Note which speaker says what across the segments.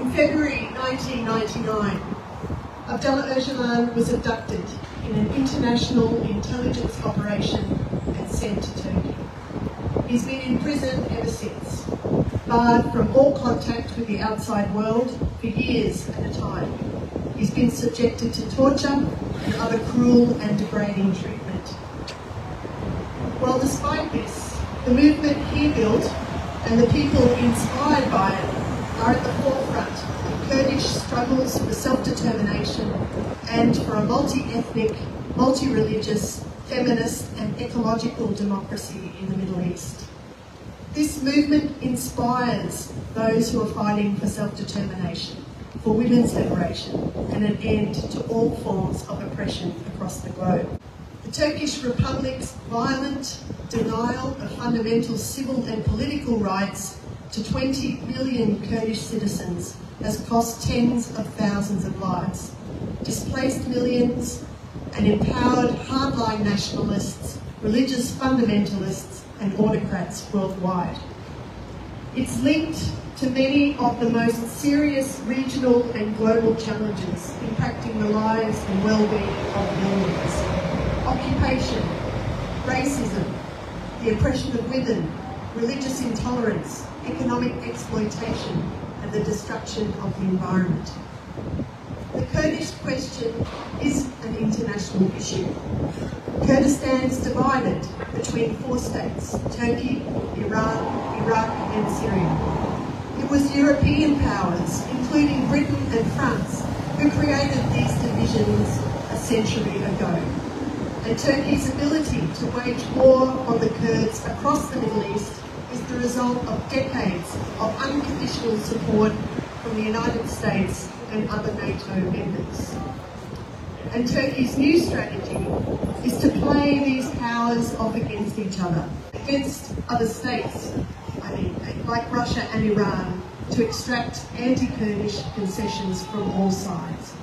Speaker 1: In February 1999, Abdullah Öcalan was abducted in an international intelligence operation and sent to Turkey. He's been in prison ever since, barred from all contact with the outside world for years at a time. He's been subjected to torture and other cruel and degrading treatment. Well, despite this, the movement he built and the people inspired by it are at the forefront of Kurdish struggles for self-determination and for a multi-ethnic, multi-religious, feminist and ecological democracy in the Middle East. This movement inspires those who are fighting for self-determination, for women's liberation and an end to all forms of oppression across the globe. The Turkish Republic's violent denial of fundamental civil and political rights to 20 million Kurdish citizens has cost tens of thousands of lives, displaced millions, and empowered hardline nationalists, religious fundamentalists, and autocrats worldwide. It's linked to many of the most serious regional and global challenges impacting the lives and well-being of millions. Occupation, racism, the oppression of women, religious intolerance, economic exploitation and the destruction of the environment. The Kurdish question is an international issue. Kurdistan is divided between four states, Turkey, Iran, Iraq and Syria. It was European powers, including Britain and France, who created these divisions a century ago. And Turkey's ability to wage war on the Kurds across the Middle East is the result of decades of unconditional support from the United States and other NATO members. And Turkey's new strategy is to play these powers off against each other, against other states, I mean, like Russia and Iran, to extract anti-Kurdish concessions from all sides.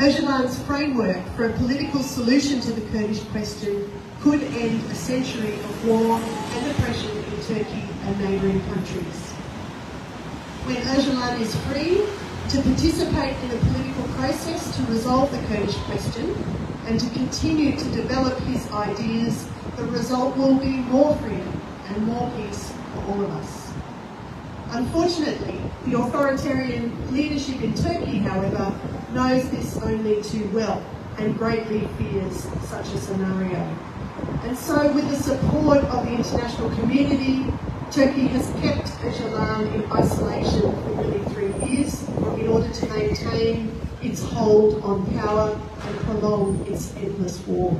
Speaker 1: Öcalan's framework for a political solution to the Kurdish question could end a century of war and oppression in Turkey and neighbouring countries. When Öcalan is free to participate in a political process to resolve the Kurdish question and to continue to develop his ideas, the result will be more freedom and more peace for all of us. Unfortunately, the authoritarian leadership in Turkey, however, knows this only too well and greatly fears such a scenario. And so with the support of the international community, Turkey has kept Öcalan in isolation for nearly three years in order to maintain its hold on power and prolong its endless war.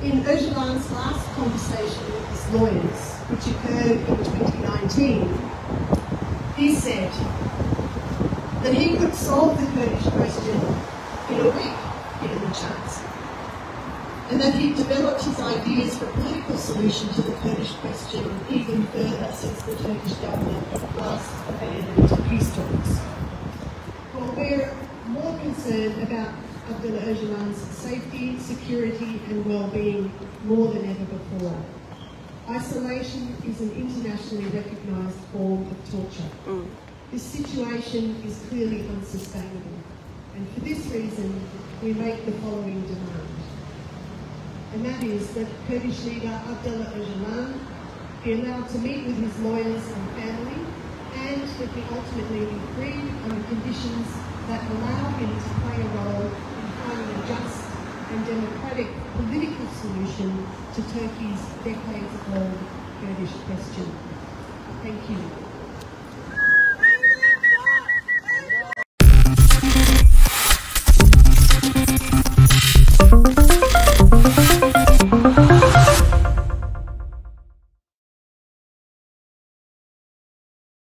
Speaker 1: In Öcalan's last conversation with his lawyers, which occurred in 2019, he said that he could solve the Kurdish question in a week, given the chance and that he developed his ideas for a political solution to the Kurdish question even further since the Turkish government last abandoned peace talks. We're more concerned about Abdullah Öcalan's safety, security and well-being more than ever before. Isolation is an internationally recognised form of torture. Mm. This situation is clearly unsustainable and for this reason we make the following demand and that is that Kurdish leader Abdullah Öcalan be allowed to meet with his lawyers and family and that he ultimately be freed under conditions that allow him to play a role in finding a just and democratic political solution to Turkey's decades-old Kurdish question. Thank you.